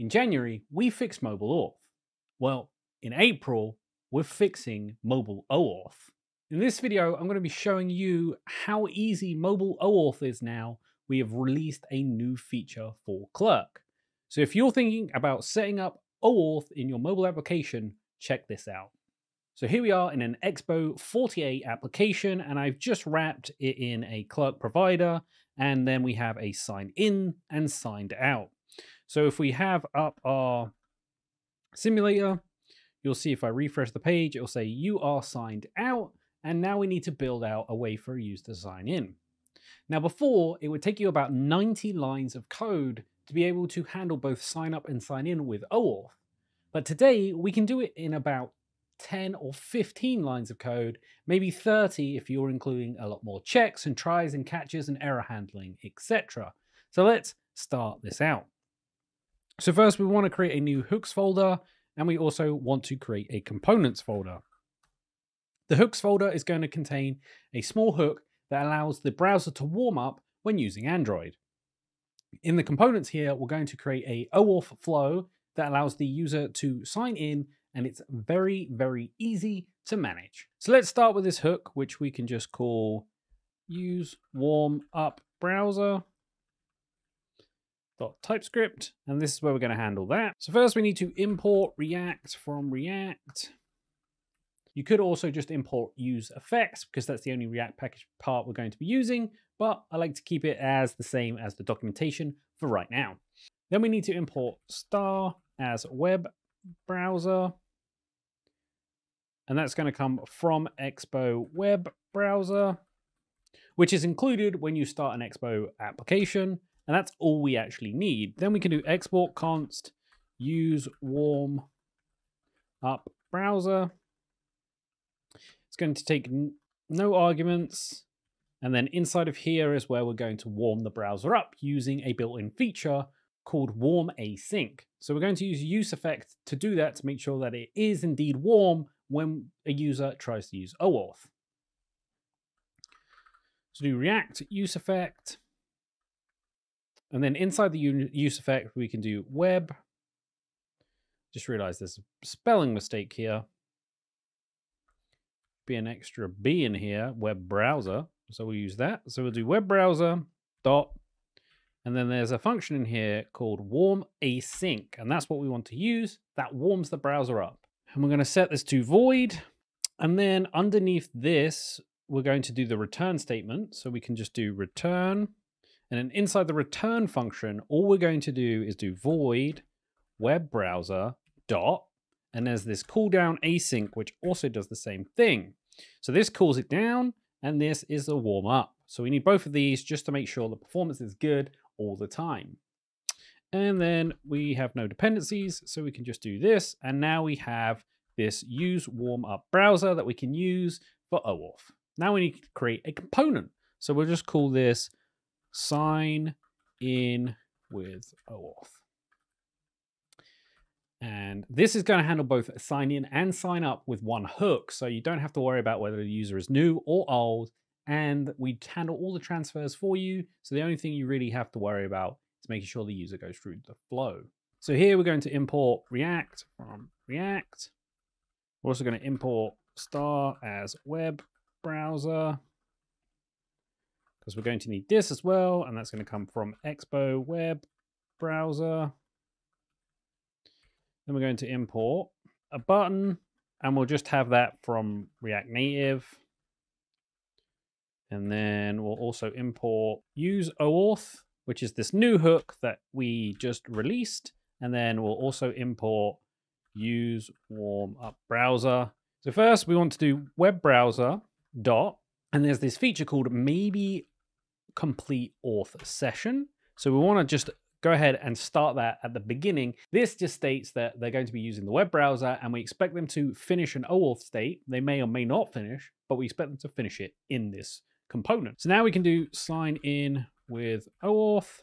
In January, we fixed mobile auth. Well, in April, we're fixing mobile OAuth. In this video, I'm going to be showing you how easy mobile OAuth is now. We have released a new feature for Clerk. So if you're thinking about setting up OAuth in your mobile application, check this out. So here we are in an Expo 48 application, and I've just wrapped it in a Clerk provider, and then we have a sign in and signed out. So if we have up our simulator, you'll see if I refresh the page, it'll say you are signed out. And now we need to build out a way for a user to sign in. Now before, it would take you about 90 lines of code to be able to handle both sign up and sign in with OAuth. But today we can do it in about 10 or 15 lines of code, maybe 30 if you're including a lot more checks and tries and catches and error handling, etc. So let's start this out. So first we want to create a new hooks folder and we also want to create a components folder. The hooks folder is going to contain a small hook that allows the browser to warm up when using Android. In the components here, we're going to create a OAuth flow that allows the user to sign in and it's very, very easy to manage. So let's start with this hook, which we can just call use warm up browser TypeScript, and this is where we're going to handle that. So first we need to import React from React. You could also just import use effects because that's the only React package part we're going to be using, but I like to keep it as the same as the documentation for right now. Then we need to import star as web browser. And that's going to come from Expo web browser, which is included when you start an Expo application. And that's all we actually need. Then we can do export const use warm up browser. It's going to take no arguments. And then inside of here is where we're going to warm the browser up using a built-in feature called warm async. So we're going to use use effect to do that to make sure that it is indeed warm when a user tries to use OAuth. So do react use effect and then inside the use effect, we can do web. Just realized there's a spelling mistake here. Be an extra B in here, web browser. So we'll use that. So we'll do web browser dot. And then there's a function in here called warm async. And that's what we want to use. That warms the browser up. And we're going to set this to void. And then underneath this, we're going to do the return statement. So we can just do return and then inside the return function, all we're going to do is do void web browser dot, and there's this cooldown async, which also does the same thing. So this cools it down, and this is a warm up. So we need both of these just to make sure the performance is good all the time. And then we have no dependencies, so we can just do this. And now we have this use warm up browser that we can use for OAuth. Now we need to create a component. So we'll just call this sign in with OAuth. And this is going to handle both sign in and sign up with one hook. So you don't have to worry about whether the user is new or old. And we handle all the transfers for you. So the only thing you really have to worry about is making sure the user goes through the flow. So here we're going to import React from React. We're also going to import star as web browser because we're going to need this as well, and that's going to come from Expo web browser. Then we're going to import a button, and we'll just have that from React Native. And then we'll also import use OAuth, which is this new hook that we just released. And then we'll also import use warm up browser. So first we want to do web browser dot, and there's this feature called maybe complete auth session. So we want to just go ahead and start that at the beginning. This just states that they're going to be using the web browser and we expect them to finish an OAuth state. They may or may not finish, but we expect them to finish it in this component. So now we can do sign in with OAuth.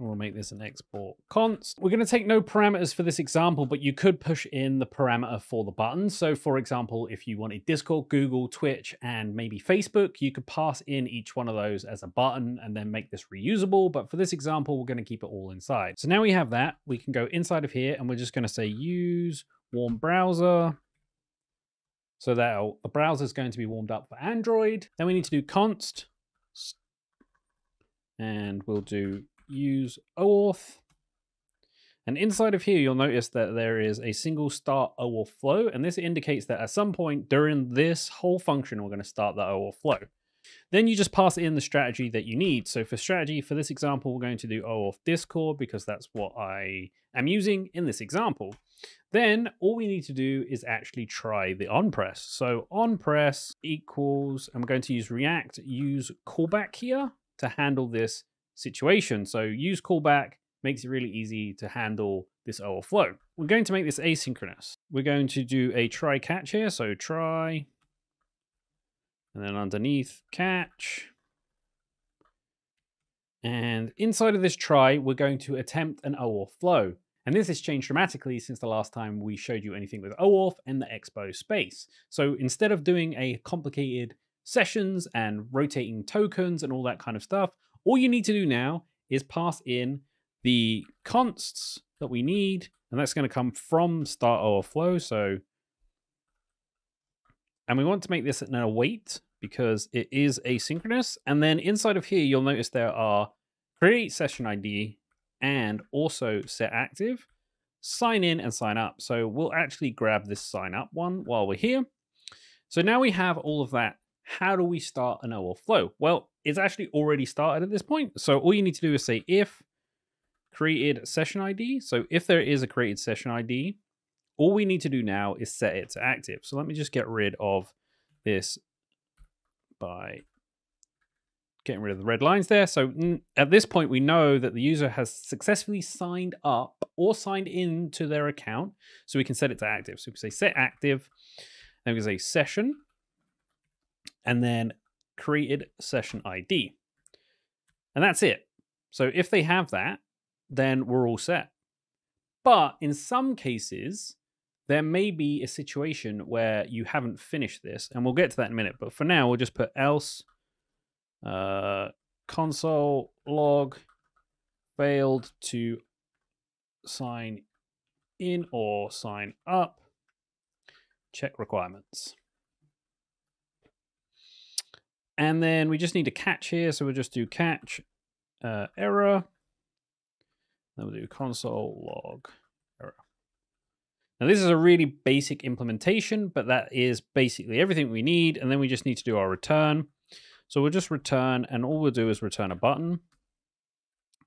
We'll make this an export const. We're going to take no parameters for this example, but you could push in the parameter for the button. So for example, if you wanted Discord, Google, Twitch, and maybe Facebook, you could pass in each one of those as a button and then make this reusable. But for this example, we're going to keep it all inside. So now we have that, we can go inside of here and we're just going to say use warm browser. So that the browser is going to be warmed up for Android. Then we need to do const and we'll do use OAuth. And inside of here, you'll notice that there is a single start OAuth flow, and this indicates that at some point during this whole function, we're going to start the OAuth flow. Then you just pass in the strategy that you need. So for strategy, for this example, we're going to do OAuth Discord because that's what I am using in this example. Then all we need to do is actually try the on press. So on press equals, I'm going to use React use callback here to handle this situation. So use callback makes it really easy to handle this OAuth flow. We're going to make this asynchronous. We're going to do a try catch here. So try, and then underneath catch. And inside of this try, we're going to attempt an OAuth flow. And this has changed dramatically since the last time we showed you anything with OAuth in the Expo space. So instead of doing a complicated sessions and rotating tokens and all that kind of stuff, all you need to do now is pass in the consts that we need, and that's going to come from start OAuth flow. So, and we want to make this an await because it is asynchronous. And then inside of here, you'll notice there are create session ID and also set active, sign in and sign up. So we'll actually grab this sign up one while we're here. So now we have all of that how do we start an OAuth flow? Well, it's actually already started at this point. So all you need to do is say if created session ID. So if there is a created session ID, all we need to do now is set it to active. So let me just get rid of this by getting rid of the red lines there. So at this point, we know that the user has successfully signed up or signed in to their account. So we can set it to active. So we can say set active, and we can say session and then created session ID. And that's it. So if they have that, then we're all set. But in some cases, there may be a situation where you haven't finished this, and we'll get to that in a minute. But for now, we'll just put else uh, console log failed to sign in or sign up. Check requirements. And then we just need a catch here. So we'll just do catch uh, error. Then we'll do console log error. Now this is a really basic implementation, but that is basically everything we need. And then we just need to do our return. So we'll just return and all we'll do is return a button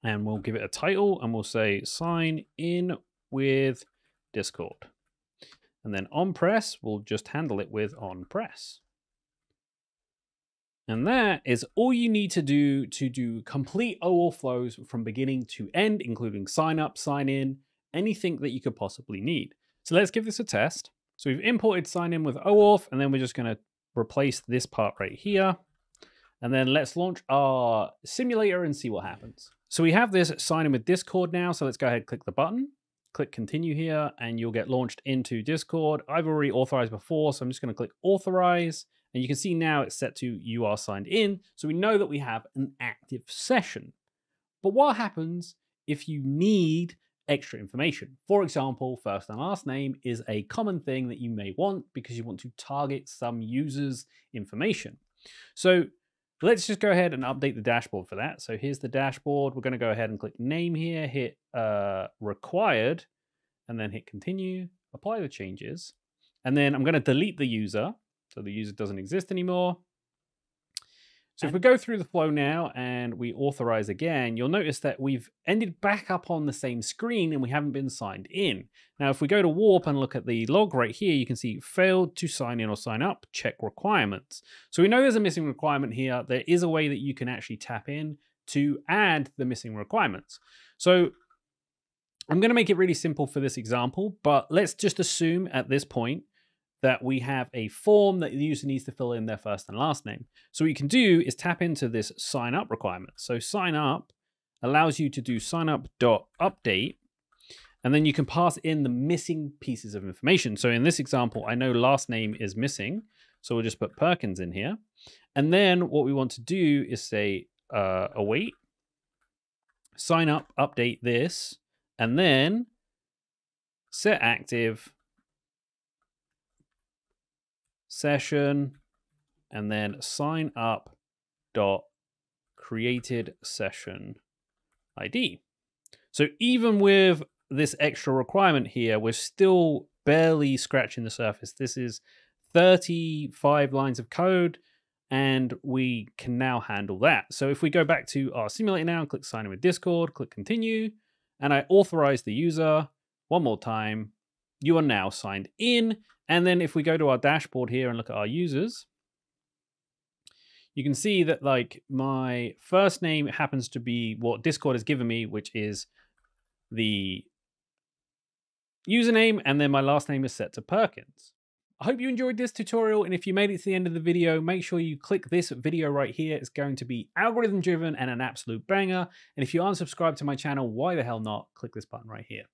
and we'll give it a title and we'll say sign in with Discord. And then on press, we'll just handle it with on press. And that is all you need to do to do complete OAuth flows from beginning to end, including sign up, sign in, anything that you could possibly need. So let's give this a test. So we've imported sign in with OAuth, and then we're just going to replace this part right here. And then let's launch our simulator and see what happens. So we have this sign in with Discord now. So let's go ahead and click the button, click continue here, and you'll get launched into Discord. I've already authorized before, so I'm just going to click authorize. And you can see now it's set to you are signed in. So we know that we have an active session. But what happens if you need extra information? For example, first and last name is a common thing that you may want because you want to target some user's information. So let's just go ahead and update the dashboard for that. So here's the dashboard. We're going to go ahead and click name here, hit uh, required, and then hit continue, apply the changes. And then I'm going to delete the user so the user doesn't exist anymore. So if we go through the flow now and we authorize again, you'll notice that we've ended back up on the same screen and we haven't been signed in. Now, if we go to Warp and look at the log right here, you can see failed to sign in or sign up, check requirements. So we know there's a missing requirement here. There is a way that you can actually tap in to add the missing requirements. So I'm going to make it really simple for this example, but let's just assume at this point that we have a form that the user needs to fill in their first and last name. So what you can do is tap into this sign up requirement. So sign up, allows you to do sign up dot update, and then you can pass in the missing pieces of information. So in this example, I know last name is missing. So we'll just put Perkins in here. And then what we want to do is say uh, await, sign up, update this, and then set active, session, and then sign up dot created session ID. So even with this extra requirement here, we're still barely scratching the surface. This is 35 lines of code and we can now handle that. So if we go back to our simulator now and click sign in with Discord, click continue, and I authorize the user one more time, you are now signed in. And then if we go to our dashboard here and look at our users, you can see that like my first name happens to be what Discord has given me, which is the username, and then my last name is set to Perkins. I hope you enjoyed this tutorial, and if you made it to the end of the video, make sure you click this video right here. It's going to be algorithm driven and an absolute banger. And if you aren't subscribed to my channel, why the hell not? Click this button right here.